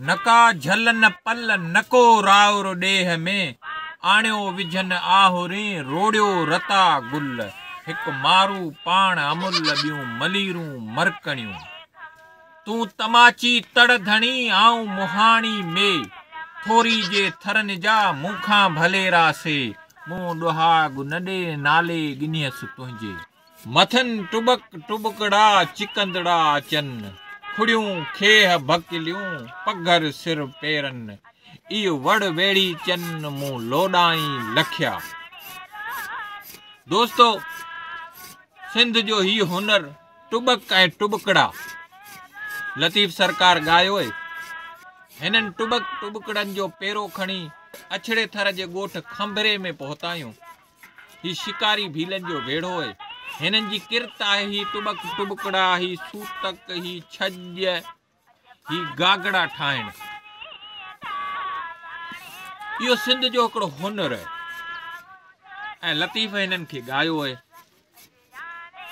नका झलन पल नको राउर ॾेह में, आणियो विझन आहुरी, रोड़ियो रता गुल। हिकु मारू पाण अमुल ॿियूं मलीरूं मरकणियूं। तूं तमाची तड़ धणी, आऊँ मुहाणी में। थोरी जे थरनि जा मूंखां भलेरा से मूं ॾुहाग न ॾे नाले गिनियसि तुंहिंजे। मथनि टुबक टुबकड़ा, चिकंदड़ा अचनि खुड़ियूं खेह भकिलियूं पघर सिर पेरनि। इहो वड़ वेड़ी चन मूं लोॾाई लखिया। दोस्तो, सिंध जो ही हुनर टुबक ऐं टुबकड़ा। लतीफ़ सरकार ॻायो आहे हिननि टुबक टुबकड़नि जो पेरो खणी अछड़े थर जे ॻोठ खंभरे में पहुतायूं। ही शिकारी भीलनि जो वेढ़ो आहे। हिननि जी किरत ही टुबक टुबकड़ा ही सूतक ही छॼ ही गागड़ा ठाहिण। इहो सिंध जो हिकिड़ो हुनर आहे। ऐं लतीफ़ हिननि खे ॻायो आहे,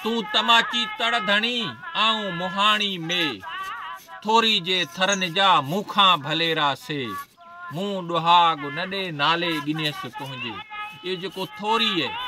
तूं तमाची तड़ धणी आऊँ मुहाणी में। थोरी जे थरनि जा मूंखां भलेरा से। मूं ॾुहाग न ॾे नाले गिनियसि तुंहिंजे। इहो जेको थोरी आहे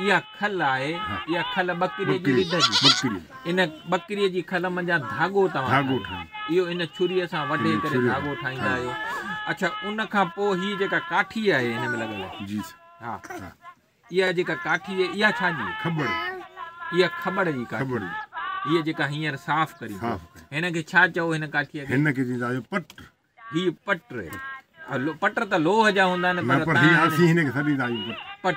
इहा खल आहे हा। इहा खल ॿकरीअ जी जी बकरी इन ॿकरीअ जी खल मंझां धाॻो तव्हां। ठाहियो। इहो इन छुरीअ सां वढे करे धाॻो ठाहींदा आहियो। अच्छा उन खां पोइ ही जेका काठी आहे हिन में लॻल जी हा। हा। इहा जेका काठी आहे इहा छा जी? खबर इहा खबड़ जी काठी। हीअ जेका हींअर साफ़ करी। हिन खे छा चओ हिन काठीअ खे? हिन खे आहियूं पट। हीअ पट। पट त लोह जा हूंदा आहिनि पर हीअ पट।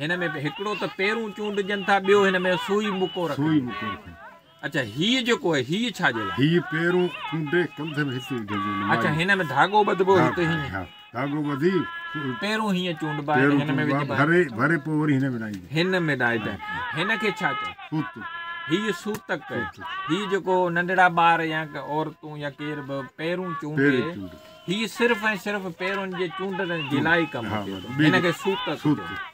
हिन में हिकिड़ो त पेरूं चूंडजनि था ॿियो हिन में सुई मुको सुई मुको अच्छा हीअ जेको आहे हीअ छाजे लाइ? हीअ पेरूं चूंडे कंधे में हिते विझंदियूं अच्छा। हिन में धाॻो ॿधबो हिते हीअं धागो ॿधी पेरूं हीअं चूंडबा हिन में विझबा। भरे भरे पोइ वरी हिन में डाईंदी हिन में डाइबा हिन खे छा सूत। हीअ सूतक हीअ जेको नंढड़ा ॿार या औरतूं या केर बि पेरूं चूंडे चूंड। हीअ सिर्फ़ु ऐं सिर्फ़ु पेरुनि जे चूंडनि जे लाइ कमु हा, कयो ॿी- सूतक।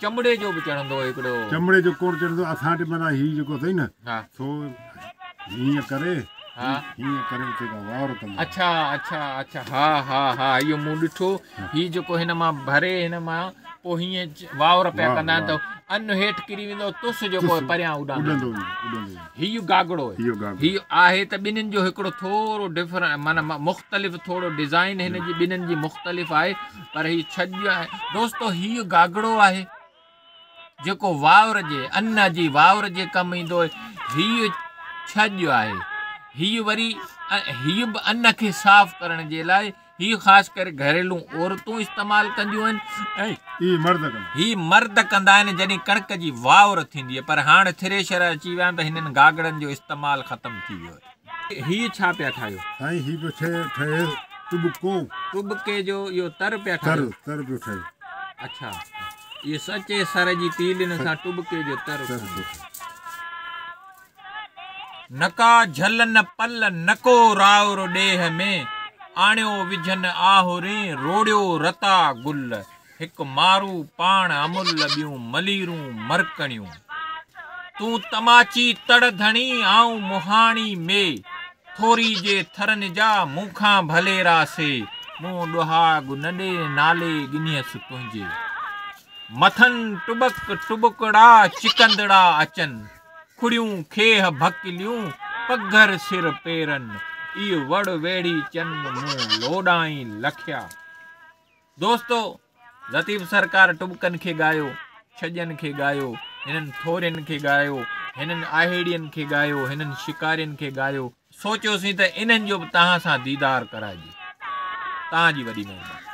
चमड़े जो बि चढ़ंदो हिकिड़ो। चमड़े जो कोर चढ़ंदो असां वटि माना ही जेको अथई न हा। सो हीअं करे हा। हीअं करे उते खां वावर कंदो। अच्छा अच्छा अच्छा हा हा हा इहो मूं ॾिठो। हीअ जेको हिन माँ भरे हिन माँ पोइ हीअं वावर पिया कंदा आहिनि त अन्न हेठि किरी वेंदो तुस जेको परियाँ उॾांदो। उॾंदो गागड़ो हीअ आहे त ॿिन्हिनि जो हिकिड़ो थोरो डिफरेंट माना मुख़्तलिफ़ थोरो डिज़ाइन हिन जी ॿिन्हिनि जी मुख़्तलिफ़ आहे पर हीअ छॼ आहे। दोस्तो हीअ गागड़ो आहे। जेको वावर जे अन्न जी वावर जे कमु ईंदो हीअ छॼ आहे? हीअ वरी अ- बि अन्न खे साफ़ करण जे लाइ हीअ ख़ासि करे घरेलू औरतूं इस्तेमालु कंदियूं आहिनि। ऐं मर्द कंदा ही आहिनि जॾहिं कणिक जी वावर थींदी आहे पर हाणे थ्रेशर अची विया आहिनि त हिननि गागड़नि जो इस्तेमालु ख़तमु थी वियो आहे। हीअ छा पिया ठाहियो साईं ही पियो ठहे ठहे टुबको टुबके जो इहो तर पिया ठाहियो तर पियो ठहे। अच्छा। इहे सचे सर जी तीलिन सां टुबके जो तर। नका झलन पल नको राउर ॾेह में आणियो विझन आहुरे रोड़ियो रता गुल। हिकु मारू पाण अमुल ॿियूं मलीरूं मरकणियूं। तूं तमाची तड़ धणी आऊँ मुहाणी में। थोरी जे थरनि जा मूंखां भलेरा से मूं ॾुहाग नॾे नाले गिनियसि तुंहिंजे। मथनि टुबक टुबकड़ा, चिकंदड़ा अचनि। खुड़ियूं खेह भकिलियूं पघर सिर पेरनि। इहो वड़ वेड़ी चंद मूं लोॾाई लखिया। दोस्तो, लतीफ़ सरकार टुबकनि खे ॻायो छॼनि खे ॻायो हिननि थोरियुनि खे ॻायो हिननि आहेड़ियुनि खे ॻायो हिननि शिकारियुनि खे ॻायो सोचियोसीं त इन्हनि जो बि तव्हां सां दीदार कराइजे। तव्हांजी वॾी महिरबानी